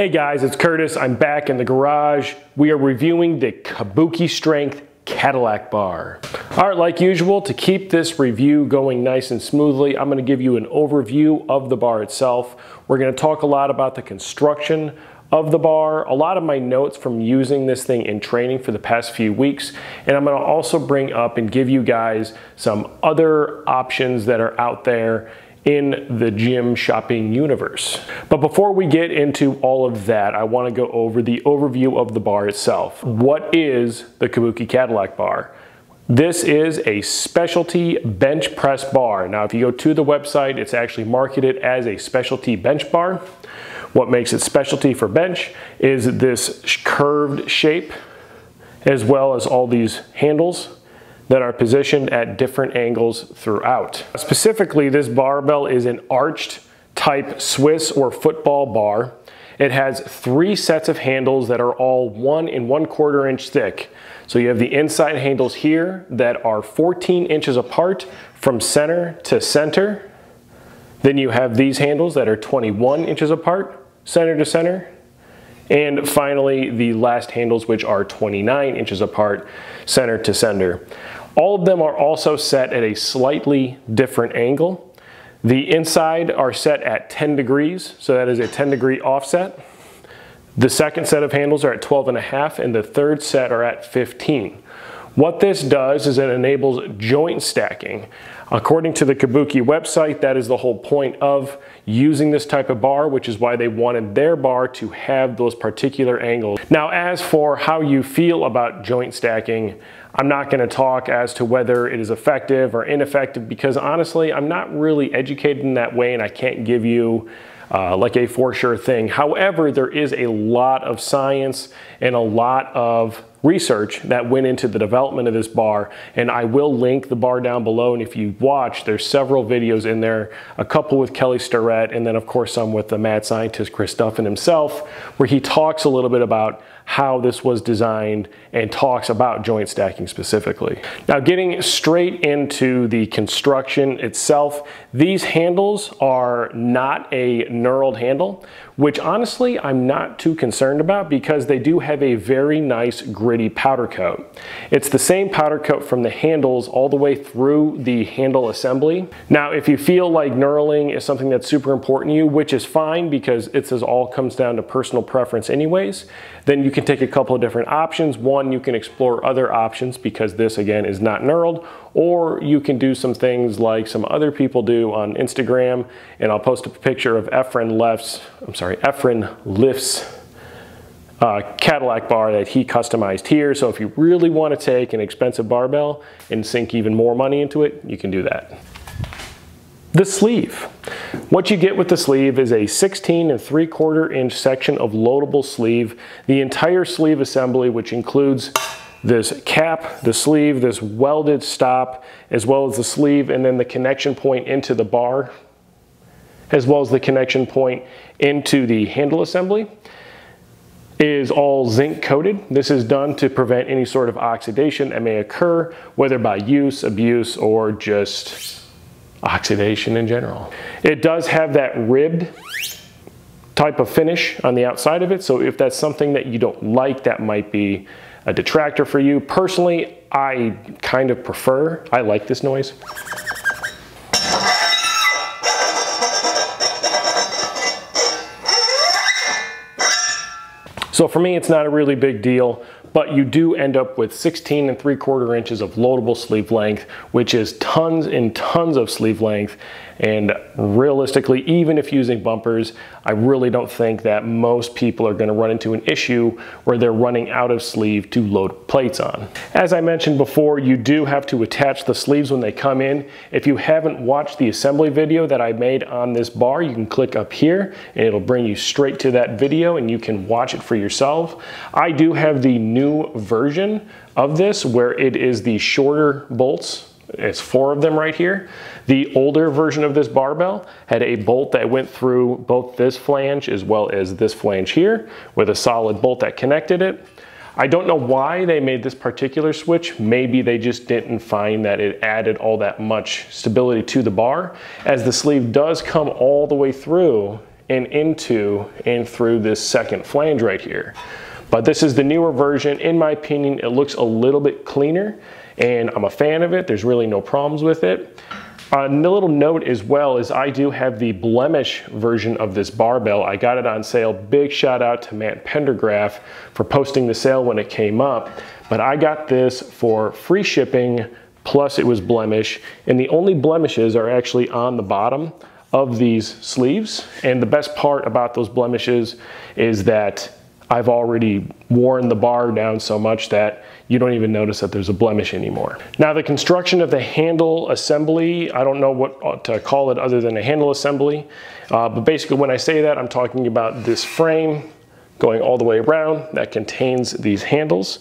Hey guys, it's Curtis. I'm back in the garage. We are reviewing the Kabuki Strength Kadillac bar. All right, like usual, to keep this review going nice and smoothly, I'm gonna give you an overview of the bar itself. We're gonna talk a lot about the construction of the bar, a lot of my notes from using this thing in training for the past few weeks, and I'm gonna also bring up and give you guys some other options that are out there in the gym shopping universe. But before we get into all of that, I wanna go over the overview of the bar itself. What is the Kabuki Kadillac bar? This is a specialty bench press bar. Now, if you go to the website, it's actually marketed as a specialty bench bar. What makes it specialty for bench is this curved shape, as well as all these handles that are positioned at different angles throughout. Specifically, this barbell is an arched type Swiss or football bar. It has three sets of handles that are all one and one quarter inch thick. So you have the inside handles here that are 14 inches apart from center to center. Then you have these handles that are 21 inches apart, center to center. And finally, the last handles, which are 29 inches apart, center to center. All of them are also set at a slightly different angle. The inside are set at 10 degrees, so that is a 10 degree offset. The second set of handles are at 12 and a half, and the third set are at 15. What this does is it enables joint stacking. According to the Kabuki website, that is the whole point of using this type of bar, which is why they wanted their bar to have those particular angles. Now, as for how you feel about joint stacking, I'm not going to talk as to whether it is effective or ineffective because honestly, I'm not really educated in that way and I can't give you uh, like a for sure thing. However, there is a lot of science and a lot of research that went into the development of this bar and I will link the bar down below and if you watch there's several videos in there a couple with Kelly Starrett and then of course some with the mad scientist Chris Duffin himself where he talks a little bit about how this was designed and talks about joint stacking specifically. Now getting straight into the construction itself, these handles are not a knurled handle, which honestly I'm not too concerned about because they do have a very nice gritty powder coat. It's the same powder coat from the handles all the way through the handle assembly. Now if you feel like knurling is something that's super important to you, which is fine because it says all comes down to personal preference anyways, then you can take a couple of different options. One, you can explore other options because this again is not knurled, or you can do some things like some other people do on Instagram, and I'll post a picture of Efren Lefts, I'm sorry, Efren Lifts uh, Kadillac bar that he customized here. So if you really want to take an expensive barbell and sink even more money into it, you can do that. The sleeve. What you get with the sleeve is a 16 and 3 quarter inch section of loadable sleeve. The entire sleeve assembly, which includes this cap, the sleeve, this welded stop, as well as the sleeve, and then the connection point into the bar, as well as the connection point into the handle assembly, is all zinc coated. This is done to prevent any sort of oxidation that may occur, whether by use, abuse, or just oxidation in general. It does have that ribbed type of finish on the outside of it. So if that's something that you don't like, that might be a detractor for you. Personally, I kind of prefer, I like this noise. So for me, it's not a really big deal but you do end up with 16 and 3 quarter inches of loadable sleeve length, which is tons and tons of sleeve length. And realistically, even if using bumpers, I really don't think that most people are gonna run into an issue where they're running out of sleeve to load plates on. As I mentioned before, you do have to attach the sleeves when they come in. If you haven't watched the assembly video that I made on this bar, you can click up here and it'll bring you straight to that video and you can watch it for yourself. I do have the new version of this where it is the shorter bolts it's four of them right here. The older version of this barbell had a bolt that went through both this flange as well as this flange here with a solid bolt that connected it. I don't know why they made this particular switch. Maybe they just didn't find that it added all that much stability to the bar as the sleeve does come all the way through and into and through this second flange right here. But this is the newer version. In my opinion, it looks a little bit cleaner and I'm a fan of it. There's really no problems with it. Uh, A little note as well is I do have the blemish version of this barbell. I got it on sale. Big shout out to Matt Pendergraph for posting the sale when it came up. But I got this for free shipping, plus it was blemish. And the only blemishes are actually on the bottom of these sleeves. And the best part about those blemishes is that I've already worn the bar down so much that you don't even notice that there's a blemish anymore. Now the construction of the handle assembly, I don't know what to call it other than a handle assembly, uh, but basically when I say that, I'm talking about this frame going all the way around that contains these handles.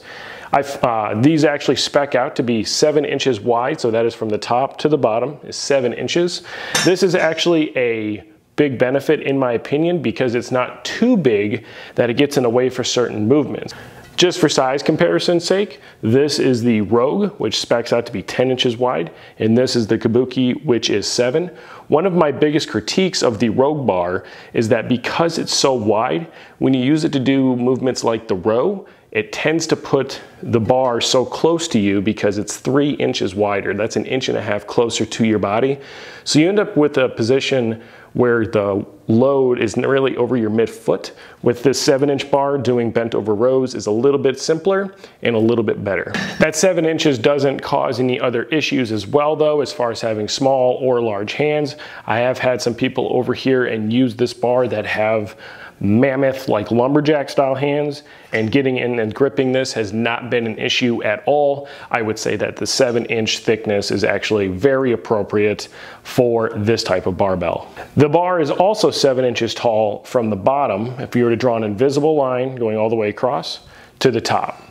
Uh, these actually spec out to be seven inches wide, so that is from the top to the bottom is seven inches. This is actually a big benefit in my opinion because it's not too big that it gets in the way for certain movements. Just for size comparison's sake, this is the Rogue, which specs out to be 10 inches wide, and this is the Kabuki, which is 7. One of my biggest critiques of the Rogue bar is that because it's so wide, when you use it to do movements like the row, it tends to put the bar so close to you because it's three inches wider. That's an inch and a half closer to your body. So you end up with a position where the load isn't really over your midfoot. With this seven inch bar, doing bent over rows is a little bit simpler and a little bit better. That seven inches doesn't cause any other issues as well though, as far as having small or large hands. I have had some people over here and use this bar that have mammoth like lumberjack style hands and getting in and gripping this has not been an issue at all. I would say that the seven inch thickness is actually very appropriate for this type of barbell. The bar is also seven inches tall from the bottom if you were to draw an invisible line going all the way across to the top.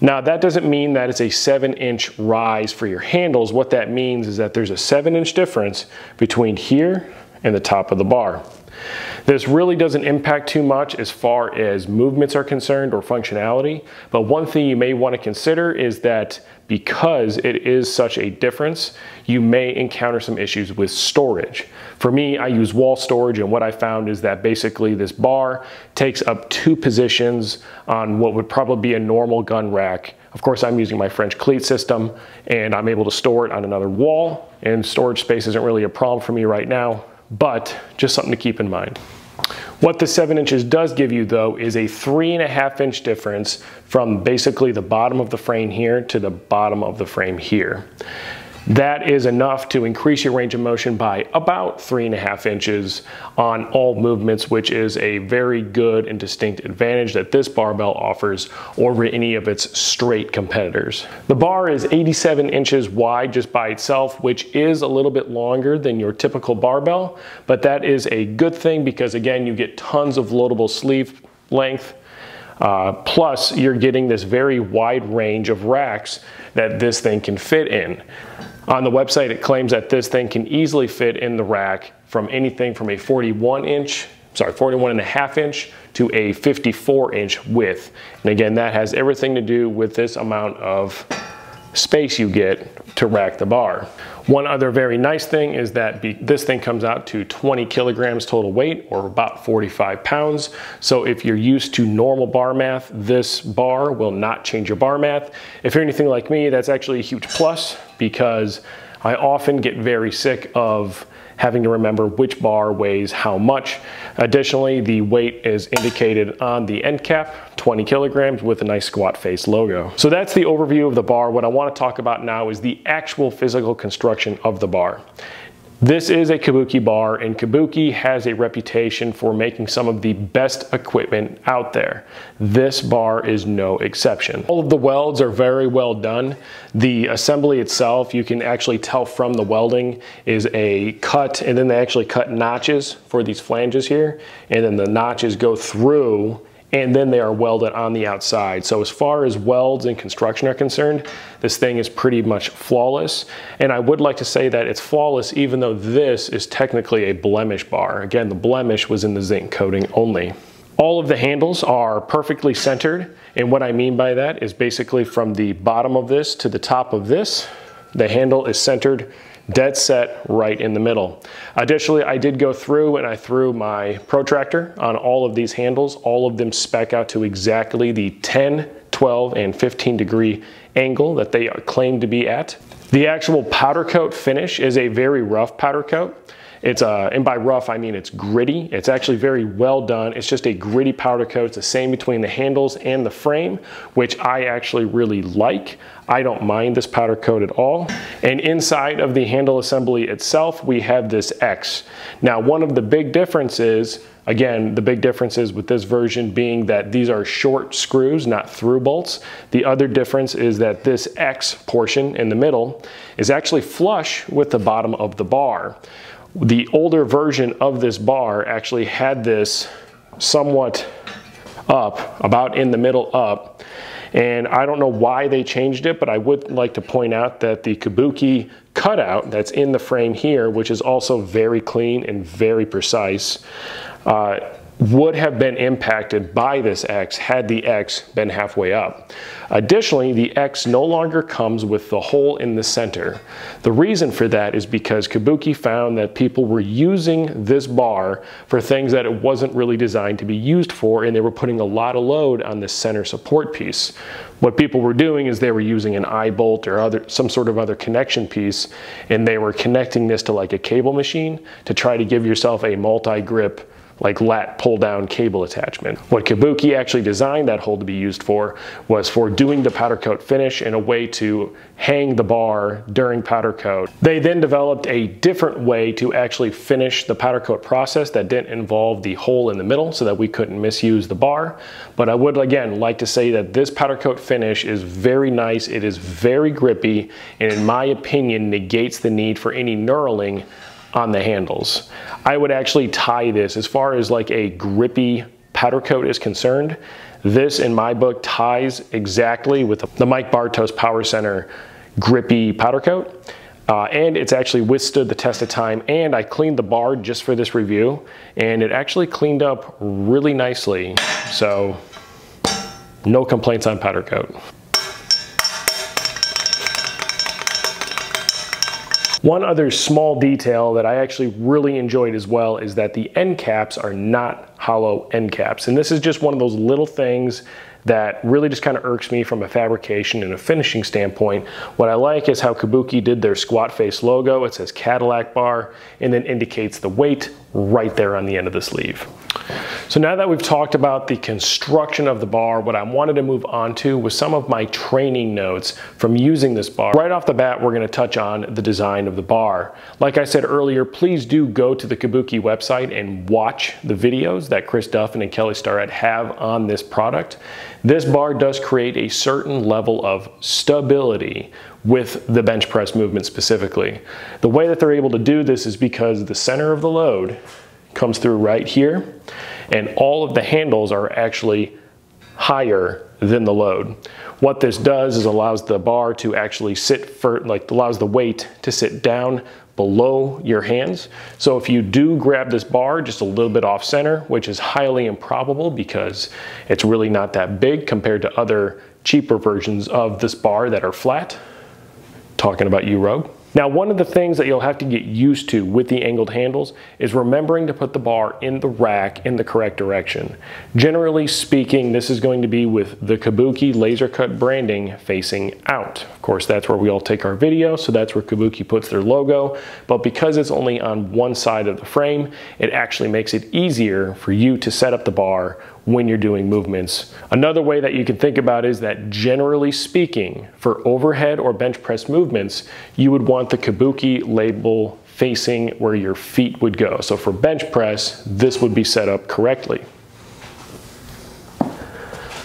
Now that doesn't mean that it's a seven inch rise for your handles. What that means is that there's a seven inch difference between here and the top of the bar. This really doesn't impact too much as far as movements are concerned or functionality, but one thing you may want to consider is that because it is such a difference, you may encounter some issues with storage. For me, I use wall storage and what I found is that basically this bar takes up two positions on what would probably be a normal gun rack. Of course, I'm using my French cleat system and I'm able to store it on another wall and storage space isn't really a problem for me right now but just something to keep in mind. What the seven inches does give you though is a three and a half inch difference from basically the bottom of the frame here to the bottom of the frame here. That is enough to increase your range of motion by about three and a half inches on all movements, which is a very good and distinct advantage that this barbell offers over any of its straight competitors. The bar is 87 inches wide just by itself, which is a little bit longer than your typical barbell, but that is a good thing because again, you get tons of loadable sleeve length, uh, plus, you're getting this very wide range of racks that this thing can fit in. On the website, it claims that this thing can easily fit in the rack from anything from a 41 inch, sorry, 41 and a half inch to a 54 inch width. And again, that has everything to do with this amount of space you get to rack the bar. One other very nice thing is that this thing comes out to 20 kilograms total weight or about 45 pounds. So if you're used to normal bar math, this bar will not change your bar math. If you're anything like me, that's actually a huge plus because I often get very sick of having to remember which bar weighs how much. Additionally, the weight is indicated on the end cap, 20 kilograms with a nice squat face logo. So that's the overview of the bar. What I wanna talk about now is the actual physical construction of the bar. This is a Kabuki bar and Kabuki has a reputation for making some of the best equipment out there. This bar is no exception. All of the welds are very well done. The assembly itself, you can actually tell from the welding is a cut and then they actually cut notches for these flanges here and then the notches go through and then they are welded on the outside. So as far as welds and construction are concerned, this thing is pretty much flawless. And I would like to say that it's flawless even though this is technically a blemish bar. Again, the blemish was in the zinc coating only. All of the handles are perfectly centered. And what I mean by that is basically from the bottom of this to the top of this, the handle is centered dead set right in the middle. Additionally, I did go through and I threw my protractor on all of these handles. All of them spec out to exactly the 10, 12, and 15 degree angle that they claim to be at. The actual powder coat finish is a very rough powder coat. It's uh, and by rough, I mean it's gritty. It's actually very well done. It's just a gritty powder coat. It's the same between the handles and the frame, which I actually really like. I don't mind this powder coat at all. And inside of the handle assembly itself, we have this X. Now, one of the big differences Again, the big difference is with this version being that these are short screws, not through bolts. The other difference is that this X portion in the middle is actually flush with the bottom of the bar. The older version of this bar actually had this somewhat up, about in the middle up. And I don't know why they changed it, but I would like to point out that the Kabuki cutout that's in the frame here, which is also very clean and very precise, uh, would have been impacted by this X had the X been halfway up. Additionally, the X no longer comes with the hole in the center. The reason for that is because Kabuki found that people were using this bar for things that it wasn't really designed to be used for and they were putting a lot of load on the center support piece. What people were doing is they were using an eye bolt or other some sort of other connection piece and they were connecting this to like a cable machine to try to give yourself a multi-grip like lat pull down cable attachment. What Kabuki actually designed that hole to be used for was for doing the powder coat finish in a way to hang the bar during powder coat. They then developed a different way to actually finish the powder coat process that didn't involve the hole in the middle so that we couldn't misuse the bar. But I would again like to say that this powder coat finish is very nice. It is very grippy and in my opinion negates the need for any knurling on the handles. I would actually tie this as far as like a grippy powder coat is concerned. This in my book ties exactly with the Mike Bartos Power Center grippy powder coat. Uh, and it's actually withstood the test of time and I cleaned the bar just for this review and it actually cleaned up really nicely. So no complaints on powder coat. One other small detail that I actually really enjoyed as well is that the end caps are not hollow end caps. And this is just one of those little things that really just kind of irks me from a fabrication and a finishing standpoint. What I like is how Kabuki did their squat face logo. It says Kadillac bar and then indicates the weight right there on the end of the sleeve. So now that we've talked about the construction of the bar, what I wanted to move on to was some of my training notes from using this bar. Right off the bat, we're gonna touch on the design of the bar. Like I said earlier, please do go to the Kabuki website and watch the videos that Chris Duffin and Kelly Starrett have on this product. This bar does create a certain level of stability with the bench press movement specifically. The way that they're able to do this is because the center of the load comes through right here and all of the handles are actually higher than the load. What this does is allows the bar to actually sit for, like allows the weight to sit down below your hands. So if you do grab this bar just a little bit off center, which is highly improbable because it's really not that big compared to other cheaper versions of this bar that are flat, talking about you Rogue. Now, one of the things that you'll have to get used to with the angled handles is remembering to put the bar in the rack in the correct direction. Generally speaking, this is going to be with the Kabuki laser cut branding facing out. Of course, that's where we all take our video, so that's where Kabuki puts their logo. But because it's only on one side of the frame, it actually makes it easier for you to set up the bar when you're doing movements. Another way that you can think about is that generally speaking, for overhead or bench press movements, you would want the Kabuki label facing where your feet would go. So for bench press, this would be set up correctly.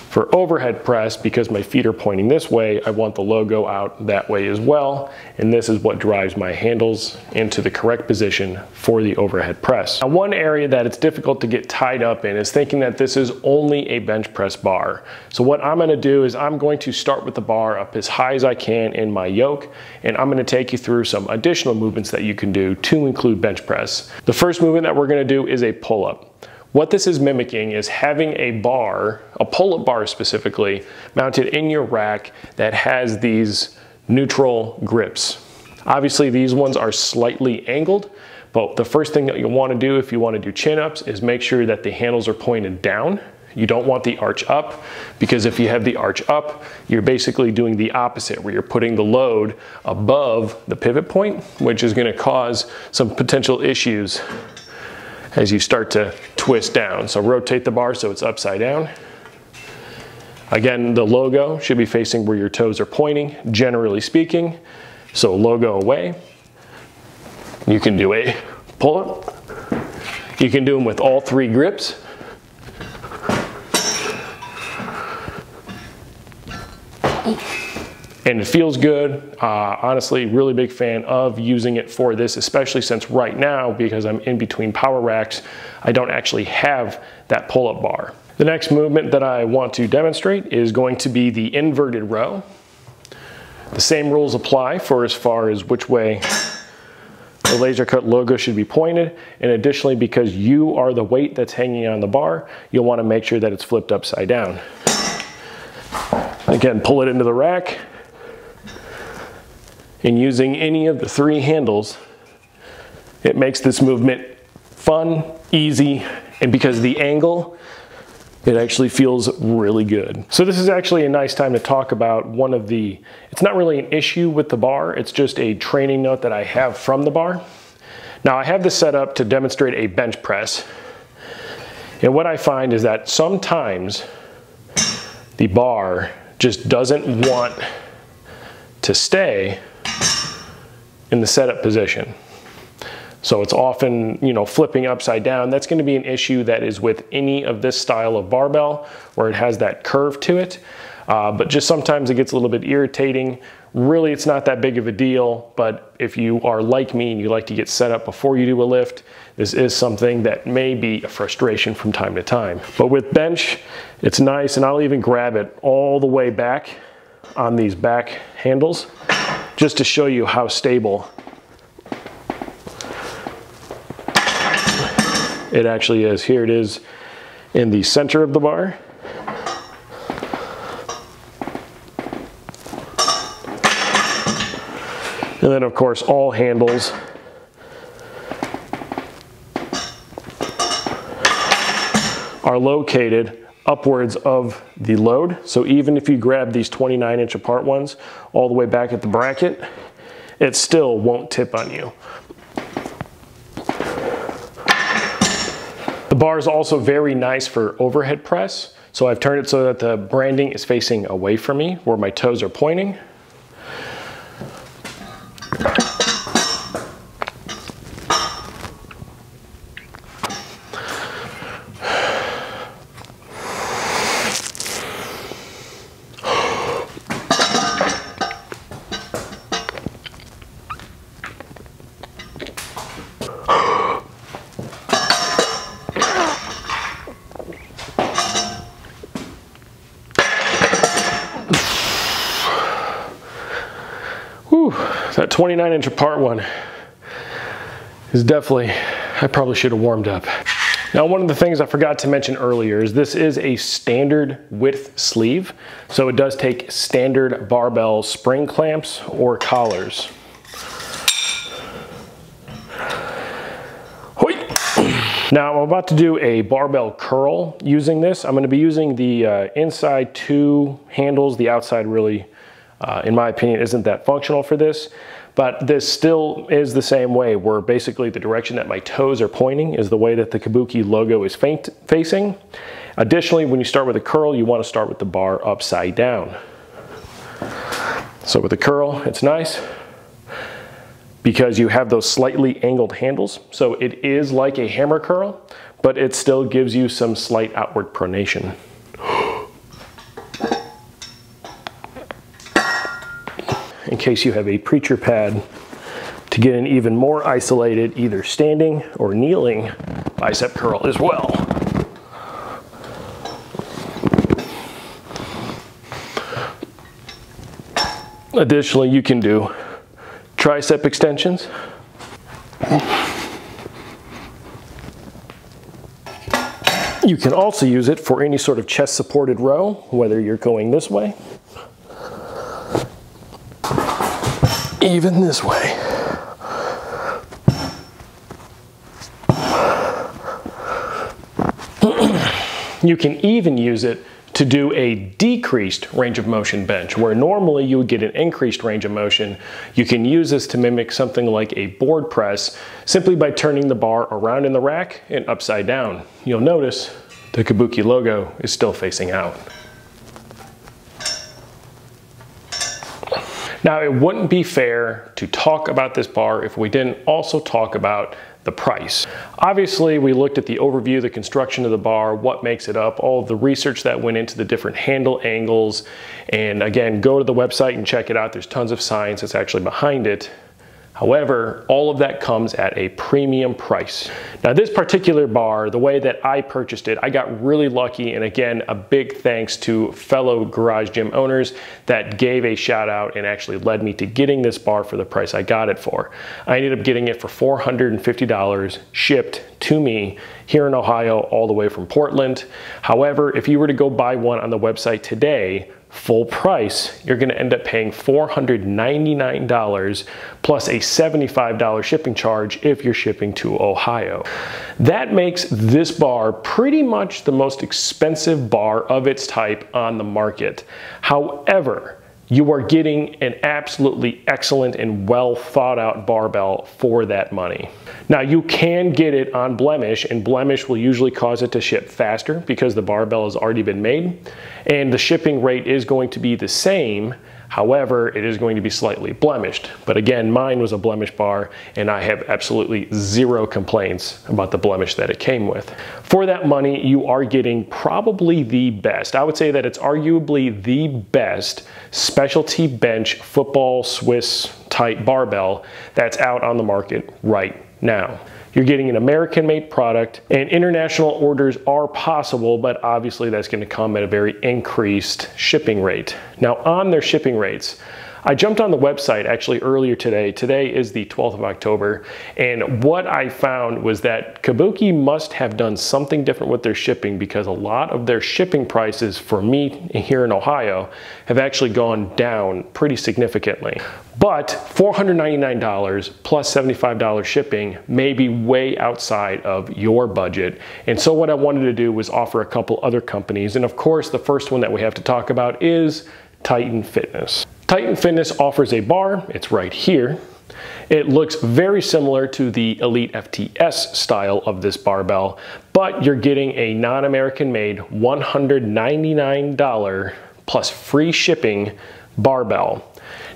For overhead press, because my feet are pointing this way, I want the logo out that way as well. And this is what drives my handles into the correct position for the overhead press. Now, one area that it's difficult to get tied up in is thinking that this is only a bench press bar. So what I'm gonna do is I'm going to start with the bar up as high as I can in my yoke, and I'm gonna take you through some additional movements that you can do to include bench press. The first movement that we're gonna do is a pull-up. What this is mimicking is having a bar, a pull-up bar specifically, mounted in your rack that has these neutral grips. Obviously these ones are slightly angled, but the first thing that you'll wanna do if you wanna do chin-ups is make sure that the handles are pointed down. You don't want the arch up because if you have the arch up, you're basically doing the opposite where you're putting the load above the pivot point, which is gonna cause some potential issues as you start to twist down. So rotate the bar so it's upside down. Again, the logo should be facing where your toes are pointing, generally speaking. So logo away. You can do a pull-up. You can do them with all three grips. And it feels good. Uh, honestly, really big fan of using it for this, especially since right now, because I'm in between power racks, I don't actually have that pull-up bar. The next movement that I want to demonstrate is going to be the inverted row. The same rules apply for as far as which way the laser cut logo should be pointed. And additionally, because you are the weight that's hanging on the bar, you'll wanna make sure that it's flipped upside down. Again, pull it into the rack. And using any of the three handles, it makes this movement fun, easy, and because the angle it actually feels really good. So this is actually a nice time to talk about one of the, it's not really an issue with the bar, it's just a training note that I have from the bar. Now I have this set up to demonstrate a bench press. And what I find is that sometimes the bar just doesn't want to stay in the setup position. So it's often, you know, flipping upside down. That's gonna be an issue that is with any of this style of barbell where it has that curve to it. Uh, but just sometimes it gets a little bit irritating. Really, it's not that big of a deal, but if you are like me and you like to get set up before you do a lift, this is something that may be a frustration from time to time. But with bench, it's nice, and I'll even grab it all the way back on these back handles, just to show you how stable it actually is. Here it is in the center of the bar. And then of course all handles are located upwards of the load. So even if you grab these 29 inch apart ones all the way back at the bracket, it still won't tip on you. The bar is also very nice for overhead press. So I've turned it so that the branding is facing away from me where my toes are pointing. That 29 inch apart one is definitely, I probably should have warmed up. Now, one of the things I forgot to mention earlier is this is a standard width sleeve. So it does take standard barbell spring clamps or collars. Now I'm about to do a barbell curl using this. I'm gonna be using the uh, inside two handles, the outside really uh, in my opinion, isn't that functional for this. But this still is the same way where basically the direction that my toes are pointing is the way that the Kabuki logo is facing. Additionally, when you start with a curl, you want to start with the bar upside down. So with a curl, it's nice because you have those slightly angled handles. So it is like a hammer curl, but it still gives you some slight outward pronation. Case you have a preacher pad to get an even more isolated either standing or kneeling bicep curl as well. Additionally, you can do tricep extensions. You can also use it for any sort of chest supported row, whether you're going this way even this way. you can even use it to do a decreased range of motion bench, where normally you would get an increased range of motion. You can use this to mimic something like a board press simply by turning the bar around in the rack and upside down. You'll notice the Kabuki logo is still facing out. Now, it wouldn't be fair to talk about this bar if we didn't also talk about the price. Obviously, we looked at the overview, the construction of the bar, what makes it up, all the research that went into the different handle angles. And again, go to the website and check it out. There's tons of science that's actually behind it. However, all of that comes at a premium price. Now this particular bar, the way that I purchased it, I got really lucky and again, a big thanks to fellow garage gym owners that gave a shout out and actually led me to getting this bar for the price I got it for. I ended up getting it for $450 shipped to me here in Ohio all the way from Portland. However, if you were to go buy one on the website today, full price, you're gonna end up paying $499 plus a $75 shipping charge if you're shipping to Ohio. That makes this bar pretty much the most expensive bar of its type on the market. However, you are getting an absolutely excellent and well thought out barbell for that money. Now you can get it on blemish and blemish will usually cause it to ship faster because the barbell has already been made and the shipping rate is going to be the same However, it is going to be slightly blemished. But again, mine was a blemish bar and I have absolutely zero complaints about the blemish that it came with. For that money, you are getting probably the best. I would say that it's arguably the best specialty bench football Swiss type barbell that's out on the market right now. You're getting an American made product and international orders are possible, but obviously that's gonna come at a very increased shipping rate. Now on their shipping rates, I jumped on the website actually earlier today. Today is the 12th of October. And what I found was that Kabuki must have done something different with their shipping because a lot of their shipping prices for me here in Ohio have actually gone down pretty significantly. But $499 plus $75 shipping may be way outside of your budget. And so what I wanted to do was offer a couple other companies. And of course, the first one that we have to talk about is Titan Fitness. Titan Fitness offers a bar, it's right here. It looks very similar to the Elite FTS style of this barbell, but you're getting a non-American made $199 plus free shipping barbell.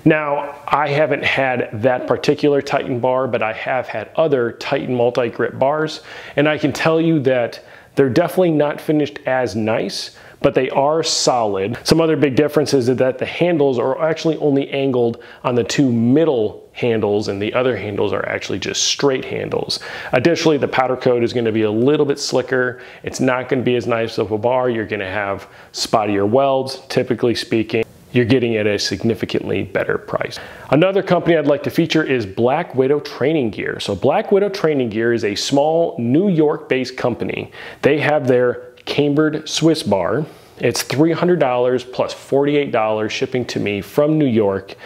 Now, I haven't had that particular Titan bar, but I have had other Titan multi-grip bars, and I can tell you that they're definitely not finished as nice, but they are solid. Some other big differences is that the handles are actually only angled on the two middle handles and the other handles are actually just straight handles. Additionally, the powder coat is gonna be a little bit slicker. It's not gonna be as nice of a bar. You're gonna have spottier welds, typically speaking you're getting at a significantly better price. Another company I'd like to feature is Black Widow Training Gear. So Black Widow Training Gear is a small New York based company. They have their cambered Swiss bar. It's $300 plus $48 shipping to me from New York.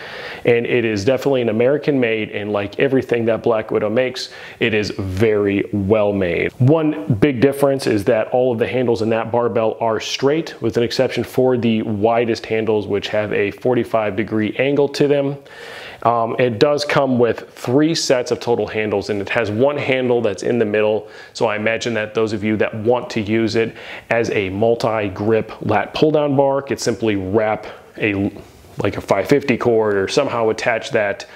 And it is definitely an American made. And like everything that Black Widow makes, it is very well made. One big difference is that all of the handles in that barbell are straight with an exception for the widest handles, which have a 45 degree angle to them. Um, it does come with three sets of total handles and it has one handle that's in the middle. So I imagine that those of you that want to use it as a multi-grip lat pull down bar could simply wrap a like a 550 cord or somehow attach that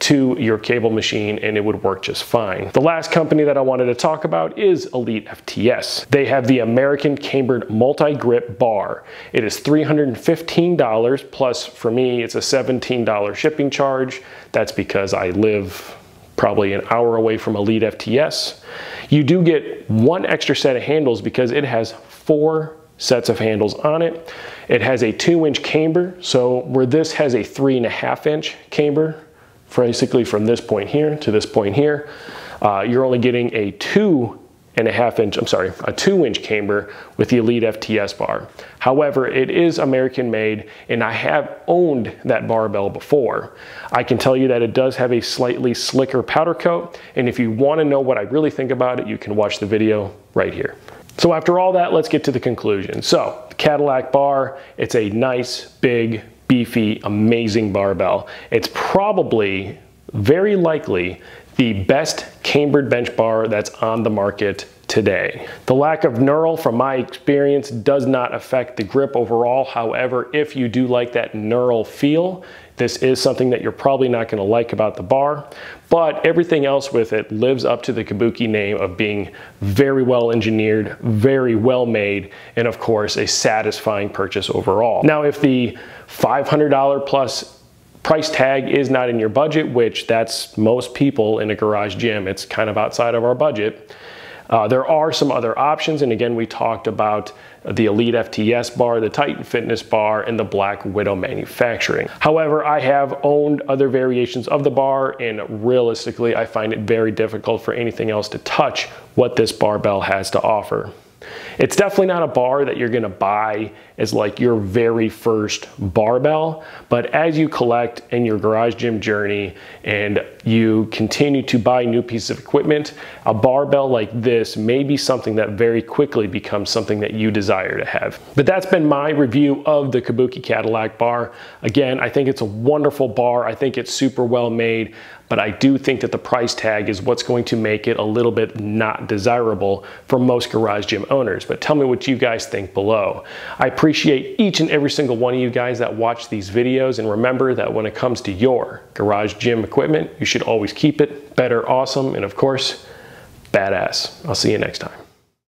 to your cable machine and it would work just fine. The last company that I wanted to talk about is Elite FTS. They have the American Cambered Multi-Grip Bar. It is $315 plus for me it's a $17 shipping charge. That's because I live probably an hour away from Elite FTS. You do get one extra set of handles because it has four sets of handles on it. It has a two inch camber, so where this has a three and a half inch camber, basically from this point here to this point here, uh, you're only getting a two and a half inch, I'm sorry, a two inch camber with the Elite FTS bar. However, it is American made and I have owned that barbell before. I can tell you that it does have a slightly slicker powder coat. And if you wanna know what I really think about it, you can watch the video right here. So after all that, let's get to the conclusion. So Kadillac bar, it's a nice, big, beefy, amazing barbell. It's probably, very likely, the best cambered bench bar that's on the market today. The lack of knurl from my experience does not affect the grip overall. However, if you do like that knurl feel, this is something that you're probably not gonna like about the bar, but everything else with it lives up to the Kabuki name of being very well engineered, very well made, and of course, a satisfying purchase overall. Now, if the $500 plus price tag is not in your budget, which that's most people in a garage gym, it's kind of outside of our budget, uh, there are some other options, and again, we talked about the Elite FTS bar, the Titan Fitness bar, and the Black Widow manufacturing. However, I have owned other variations of the bar, and realistically, I find it very difficult for anything else to touch what this barbell has to offer. It's definitely not a bar that you're gonna buy as like your very first barbell, but as you collect in your garage gym journey and you continue to buy new pieces of equipment, a barbell like this may be something that very quickly becomes something that you desire to have. But that's been my review of the Kabuki Kadillac bar. Again, I think it's a wonderful bar. I think it's super well made but I do think that the price tag is what's going to make it a little bit not desirable for most garage gym owners. But tell me what you guys think below. I appreciate each and every single one of you guys that watch these videos and remember that when it comes to your garage gym equipment, you should always keep it better, awesome, and of course, badass. I'll see you next time.